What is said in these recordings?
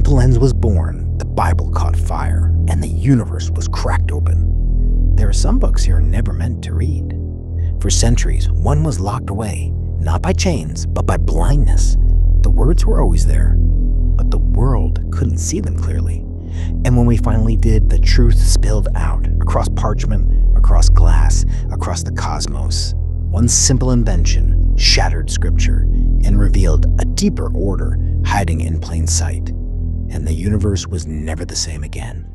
the lens was born, the Bible caught fire and the universe was cracked open. There are some books you're never meant to read. For centuries, one was locked away, not by chains, but by blindness. The words were always there, but the world couldn't see them clearly. And when we finally did, the truth spilled out across parchment, across glass, across the cosmos. One simple invention shattered scripture and revealed a deeper order hiding in plain sight. And the universe was never the same again.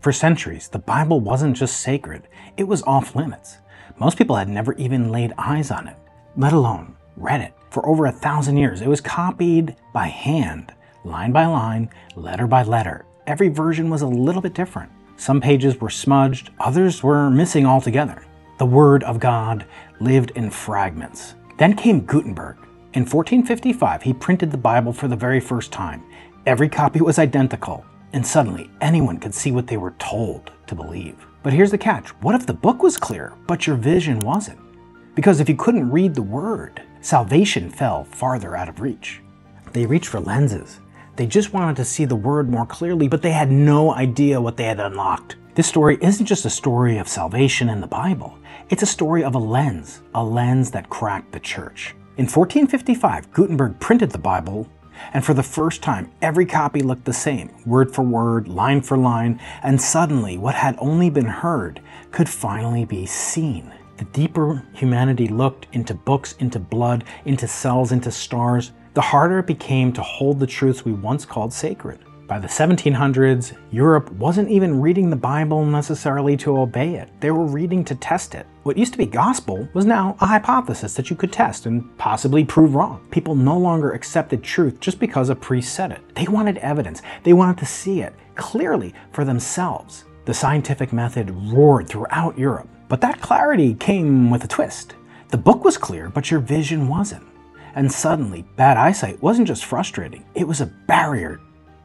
For centuries, the Bible wasn't just sacred, it was off limits. Most people had never even laid eyes on it, let alone read it. For over a thousand years, it was copied by hand, line by line, letter by letter. Every version was a little bit different. Some pages were smudged, others were missing altogether. The Word of God lived in fragments. Then came Gutenberg. In 1455, he printed the Bible for the very first time. Every copy was identical, and suddenly anyone could see what they were told to believe. But here's the catch what if the book was clear, but your vision wasn't? Because if you couldn't read the Word, salvation fell farther out of reach. They reached for lenses. They just wanted to see the Word more clearly, but they had no idea what they had unlocked. This story isn't just a story of salvation in the Bible, it's a story of a lens, a lens that cracked the church. In 1455, Gutenberg printed the Bible, and for the first time, every copy looked the same, word for word, line for line, and suddenly what had only been heard could finally be seen. The deeper humanity looked into books, into blood, into cells, into stars, the harder it became to hold the truths we once called sacred. By the 1700s, Europe wasn't even reading the Bible necessarily to obey it. They were reading to test it. What used to be gospel was now a hypothesis that you could test and possibly prove wrong. People no longer accepted truth just because a priest said it. They wanted evidence. They wanted to see it clearly for themselves. The scientific method roared throughout Europe. But that clarity came with a twist. The book was clear, but your vision wasn't. And suddenly, bad eyesight wasn't just frustrating, it was a barrier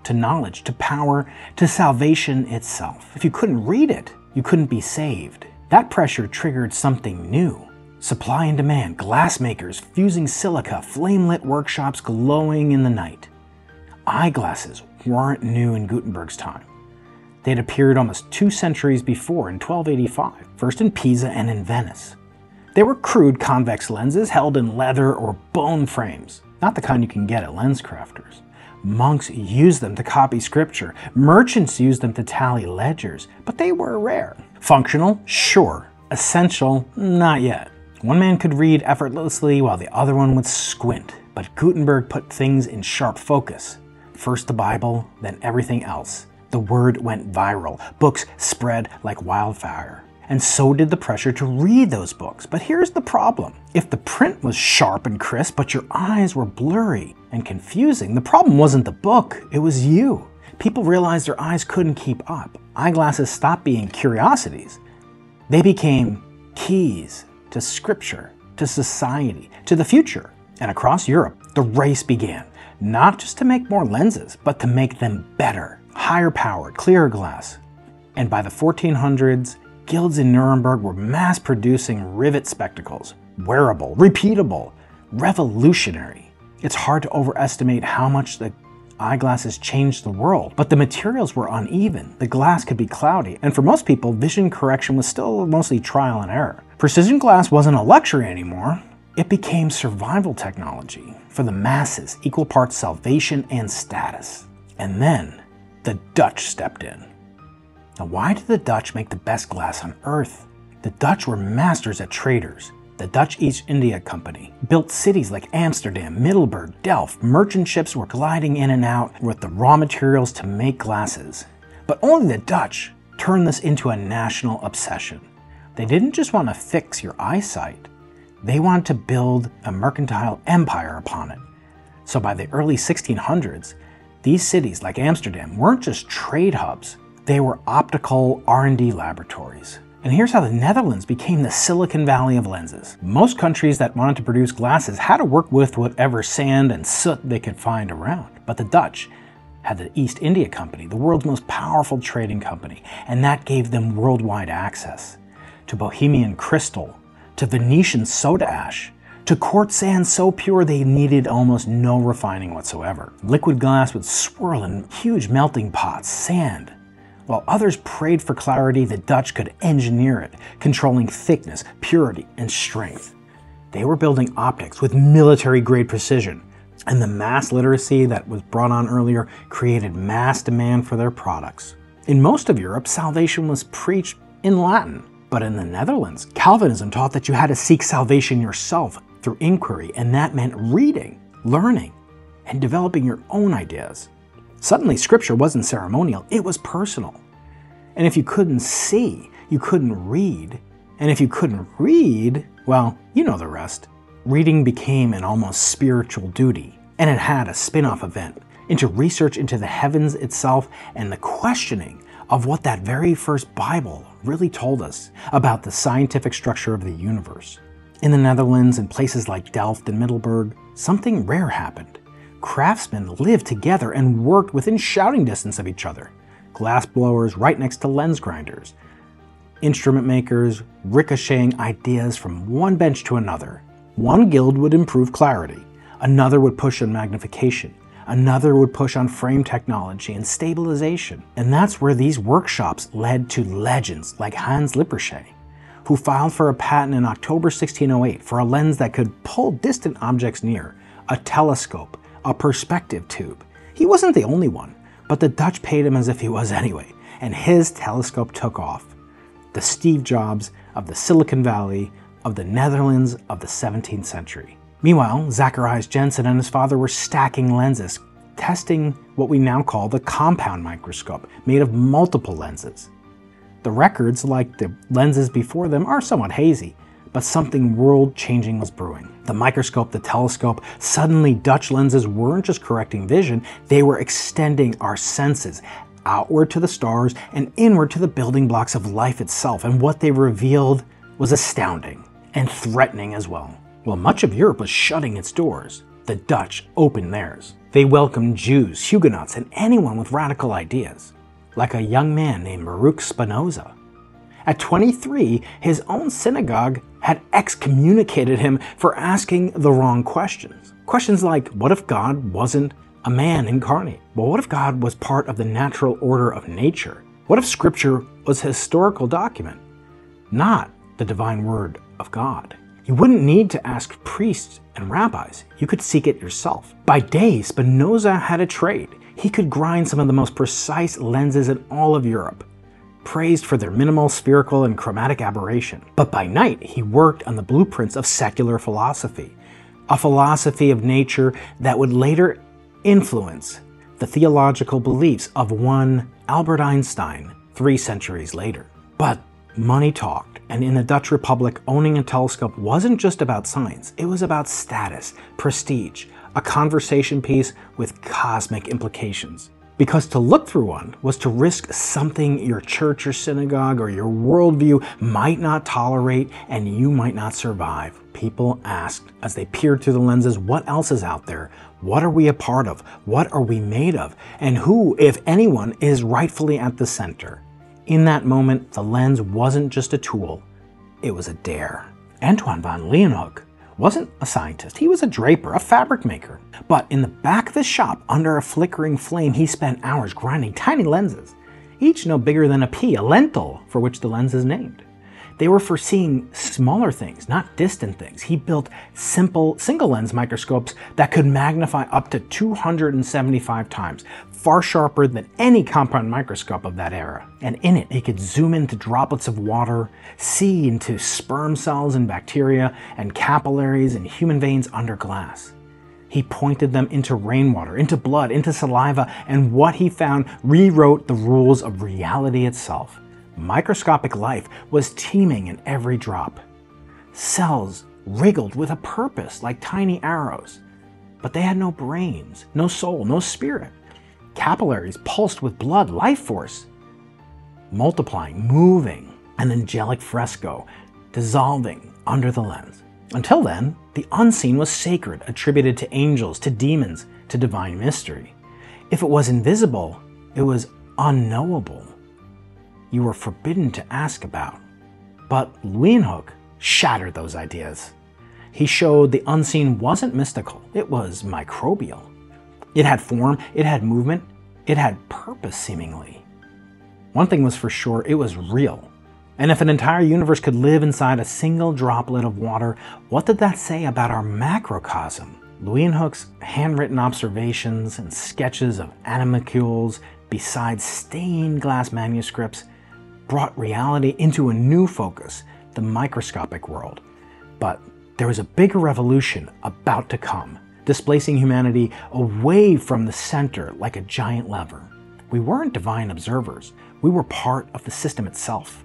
to knowledge, to power, to salvation itself. If you couldn't read it, you couldn't be saved. That pressure triggered something new. Supply and demand, glass makers fusing silica, flame lit workshops glowing in the night. Eyeglasses weren't new in Gutenberg's time. They had appeared almost two centuries before in 1285, first in Pisa and in Venice. They were crude convex lenses held in leather or bone frames, not the kind you can get at LensCrafters. Monks used them to copy scripture. Merchants used them to tally ledgers, but they were rare. Functional? Sure. Essential? Not yet. One man could read effortlessly while the other one would squint, but Gutenberg put things in sharp focus. First the Bible, then everything else. The word went viral. Books spread like wildfire and so did the pressure to read those books. But here's the problem. If the print was sharp and crisp, but your eyes were blurry and confusing, the problem wasn't the book, it was you. People realized their eyes couldn't keep up. Eyeglasses stopped being curiosities. They became keys to scripture, to society, to the future. And across Europe, the race began, not just to make more lenses, but to make them better, higher powered, clearer glass. And by the 1400s, guilds in Nuremberg were mass producing rivet spectacles, wearable, repeatable, revolutionary. It's hard to overestimate how much the eyeglasses changed the world, but the materials were uneven, the glass could be cloudy, and for most people, vision correction was still mostly trial and error. Precision glass wasn't a luxury anymore, it became survival technology for the masses, equal parts salvation and status. And then the Dutch stepped in. Now, why did the Dutch make the best glass on earth? The Dutch were masters at traders. The Dutch East India Company built cities like Amsterdam, Middelburg, Delft. Merchant ships were gliding in and out with the raw materials to make glasses. But only the Dutch turned this into a national obsession. They didn't just want to fix your eyesight, they wanted to build a mercantile empire upon it. So by the early 1600s, these cities like Amsterdam weren't just trade hubs, they were optical R&D laboratories. And here's how the Netherlands became the Silicon Valley of lenses. Most countries that wanted to produce glasses had to work with whatever sand and soot they could find around. But the Dutch had the East India Company, the world's most powerful trading company, and that gave them worldwide access to Bohemian crystal, to Venetian soda ash, to quartz sand so pure they needed almost no refining whatsoever. Liquid glass would swirl in huge melting pots, sand. While others prayed for clarity, the Dutch could engineer it, controlling thickness, purity, and strength. They were building optics with military grade precision, and the mass literacy that was brought on earlier created mass demand for their products. In most of Europe, salvation was preached in Latin, but in the Netherlands, Calvinism taught that you had to seek salvation yourself through inquiry, and that meant reading, learning, and developing your own ideas. Suddenly, scripture wasn't ceremonial, it was personal. And if you couldn't see, you couldn't read. And if you couldn't read, well, you know the rest. Reading became an almost spiritual duty, and it had a spin off event into research into the heavens itself and the questioning of what that very first Bible really told us about the scientific structure of the universe. In the Netherlands and places like Delft and Middelburg, something rare happened. Craftsmen lived together and worked within shouting distance of each other. Glass blowers right next to lens grinders. Instrument makers ricocheting ideas from one bench to another. One guild would improve clarity, another would push on magnification, Another would push on frame technology and stabilization. And that's where these workshops led to legends like Hans Lippershey, who filed for a patent in October 1608 for a lens that could pull distant objects near, a telescope, a perspective tube. He wasn't the only one, but the Dutch paid him as if he was anyway, and his telescope took off. The Steve Jobs of the Silicon Valley, of the Netherlands of the 17th century. Meanwhile, Zacharias Janssen and his father were stacking lenses, testing what we now call the compound microscope, made of multiple lenses. The records, like the lenses before them, are somewhat hazy, but something world changing was brewing. The microscope, the telescope, suddenly Dutch lenses weren't just correcting vision, they were extending our senses outward to the stars and inward to the building blocks of life itself, and what they revealed was astounding and threatening as well. While much of Europe was shutting its doors, the Dutch opened theirs. They welcomed Jews, Huguenots, and anyone with radical ideas, like a young man named Baruch Spinoza. At 23, his own synagogue had excommunicated him for asking the wrong questions. Questions like, what if God wasn't a man incarnate? Well, what if God was part of the natural order of nature? What if Scripture was a historical document, not the divine word of God? You wouldn't need to ask priests and rabbis, you could seek it yourself. By day, Spinoza had a trade. He could grind some of the most precise lenses in all of Europe, praised for their minimal spherical and chromatic aberration. But by night, he worked on the blueprints of secular philosophy, a philosophy of nature that would later influence the theological beliefs of one Albert Einstein three centuries later. But money talked, and in the Dutch Republic, owning a telescope wasn't just about science, it was about status, prestige, a conversation piece with cosmic implications. Because to look through one was to risk something your church or synagogue or your worldview might not tolerate and you might not survive. People asked as they peered through the lenses, what else is out there? What are we a part of? What are we made of? And who, if anyone, is rightfully at the center? In that moment, the lens wasn't just a tool, it was a dare. Antoine van Leeuwenhoek wasn't a scientist, he was a draper, a fabric maker. But in the back of his shop, under a flickering flame, he spent hours grinding tiny lenses, each no bigger than a pea, a lentil for which the lens is named. They were for seeing smaller things, not distant things. He built simple single lens microscopes that could magnify up to 275 times, far sharper than any compound microscope of that era. And in it, he could zoom into droplets of water, see into sperm cells and bacteria, and capillaries and human veins under glass. He pointed them into rainwater, into blood, into saliva, and what he found rewrote the rules of reality itself. Microscopic life was teeming in every drop. Cells wriggled with a purpose like tiny arrows, but they had no brains, no soul, no spirit capillaries pulsed with blood, life force, multiplying, moving, an angelic fresco, dissolving under the lens. Until then, the unseen was sacred, attributed to angels, to demons, to divine mystery. If it was invisible, it was unknowable. You were forbidden to ask about. But Leeuwenhoek shattered those ideas. He showed the unseen wasn't mystical, it was microbial. It had form, it had movement, it had purpose seemingly. One thing was for sure, it was real. And if an entire universe could live inside a single droplet of water, what did that say about our macrocosm? Leeuwenhoek's handwritten observations and sketches of animalcules, besides stained glass manuscripts, brought reality into a new focus, the microscopic world. But there was a bigger revolution about to come, displacing humanity away from the center like a giant lever. We weren't divine observers, we were part of the system itself.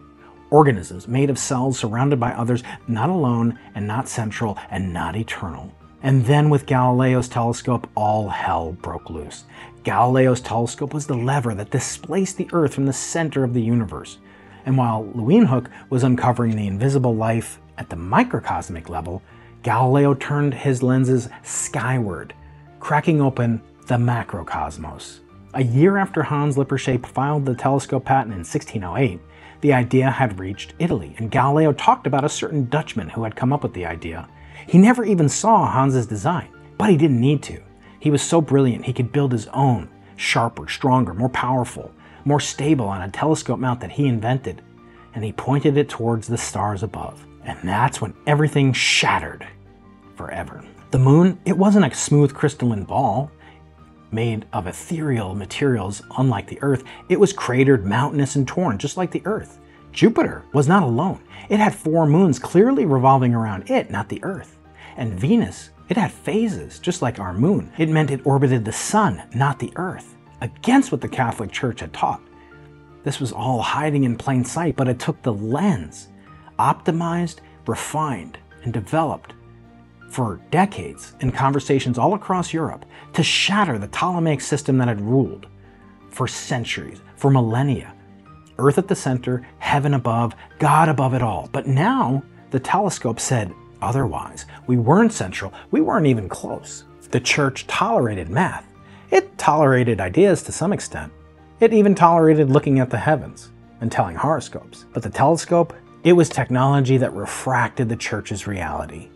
Organisms made of cells surrounded by others, not alone and not central and not eternal. And then with Galileo's telescope, all hell broke loose. Galileo's telescope was the lever that displaced the Earth from the center of the universe. And while Leeuwenhoek was uncovering the invisible life at the microcosmic level, Galileo turned his lenses skyward, cracking open the macrocosmos. A year after Hans Lippershey filed the telescope patent in 1608, the idea had reached Italy, and Galileo talked about a certain Dutchman who had come up with the idea. He never even saw Hans's design, but he didn't need to. He was so brilliant he could build his own, sharper, stronger, more powerful, more stable on a telescope mount that he invented, and he pointed it towards the stars above. And that's when everything shattered forever. The moon, it wasn't a smooth crystalline ball made of ethereal materials unlike the Earth. It was cratered, mountainous, and torn, just like the Earth. Jupiter was not alone. It had four moons clearly revolving around it, not the Earth. And Venus, it had phases, just like our moon. It meant it orbited the sun, not the Earth, against what the Catholic Church had taught. This was all hiding in plain sight, but it took the lens optimized, refined, and developed for decades in conversations all across Europe to shatter the Ptolemaic system that had ruled for centuries, for millennia. Earth at the center, heaven above, God above it all. But now the telescope said otherwise. We weren't central, we weren't even close. The church tolerated math. It tolerated ideas to some extent. It even tolerated looking at the heavens and telling horoscopes. But the telescope, it was technology that refracted the church's reality.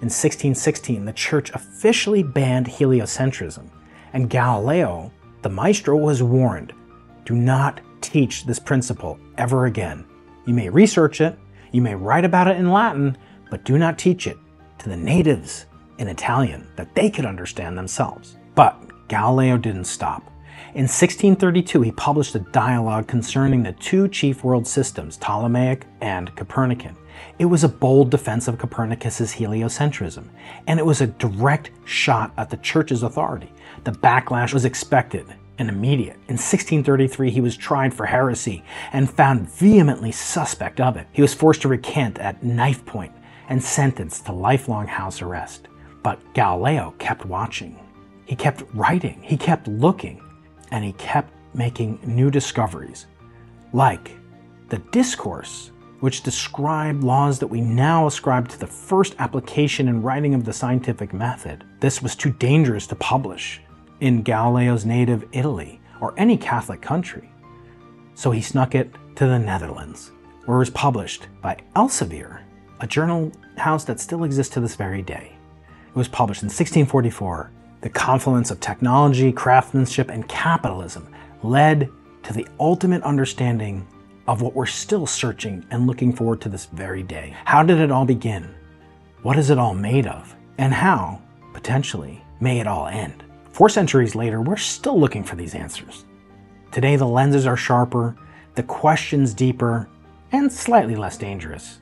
In 1616, the church officially banned heliocentrism, and Galileo, the maestro, was warned do not teach this principle ever again. You may research it, you may write about it in Latin, but do not teach it to the natives in Italian that they could understand themselves. But Galileo didn't stop. In 1632, he published a dialogue concerning the two chief world systems, Ptolemaic and Copernican. It was a bold defense of Copernicus's heliocentrism, and it was a direct shot at the church's authority. The backlash was expected and immediate. In 1633, he was tried for heresy and found vehemently suspect of it. He was forced to recant at knife point and sentenced to lifelong house arrest. But Galileo kept watching. He kept writing. He kept looking and he kept making new discoveries, like the discourse, which described laws that we now ascribe to the first application and writing of the scientific method. This was too dangerous to publish in Galileo's native Italy or any Catholic country. So he snuck it to the Netherlands, where it was published by Elsevier, a journal house that still exists to this very day. It was published in 1644 the confluence of technology, craftsmanship, and capitalism led to the ultimate understanding of what we're still searching and looking forward to this very day. How did it all begin? What is it all made of? And how, potentially, may it all end? Four centuries later, we're still looking for these answers. Today, the lenses are sharper, the questions deeper, and slightly less dangerous.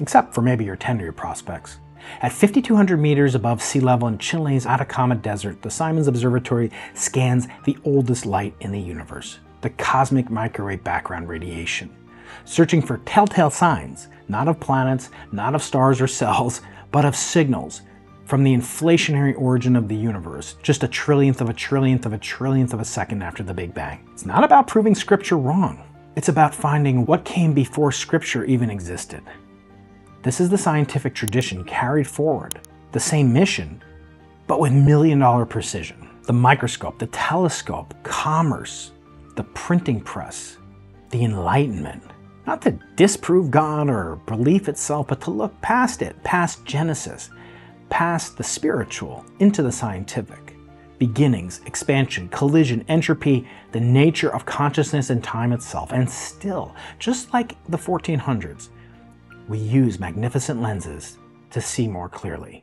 Except for maybe your tenure prospects. At 5,200 meters above sea level in Chile's Atacama Desert, the Simons Observatory scans the oldest light in the universe, the cosmic microwave background radiation, searching for telltale signs, not of planets, not of stars or cells, but of signals from the inflationary origin of the universe, just a trillionth of a trillionth of a trillionth of a second after the Big Bang. It's not about proving Scripture wrong. It's about finding what came before Scripture even existed. This is the scientific tradition carried forward, the same mission, but with million dollar precision. The microscope, the telescope, commerce, the printing press, the Enlightenment, Not to disprove God or belief itself, but to look past it, past Genesis, past the spiritual, into the scientific. Beginnings, expansion, collision, entropy, the nature of consciousness and time itself. And still, just like the 1400s, we use magnificent lenses to see more clearly.